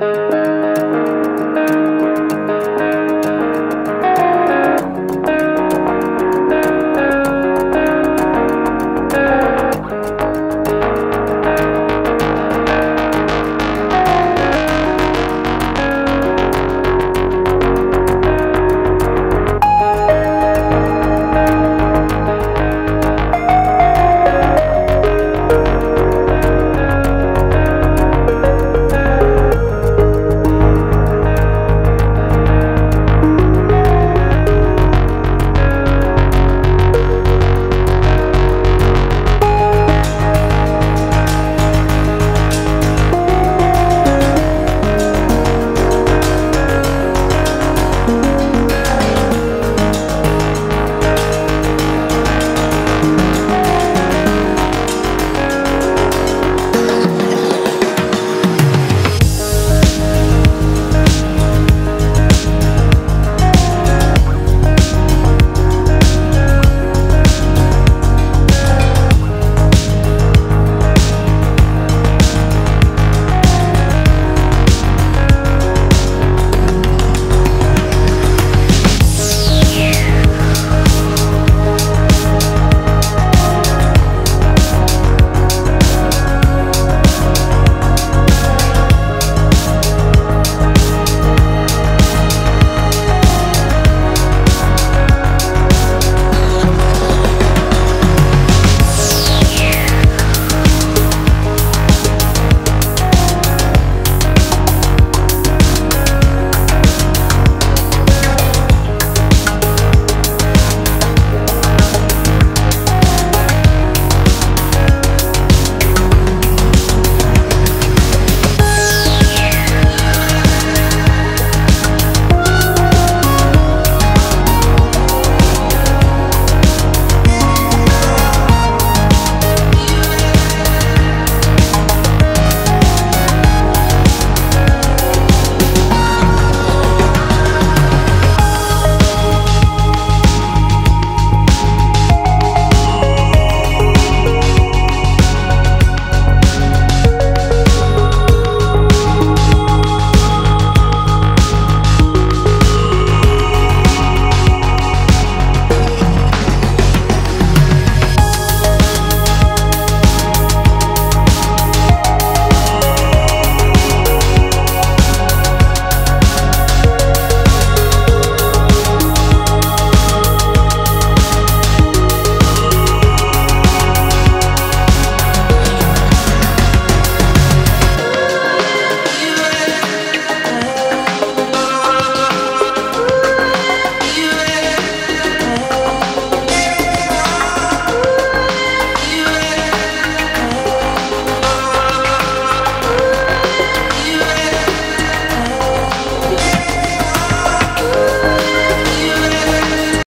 Música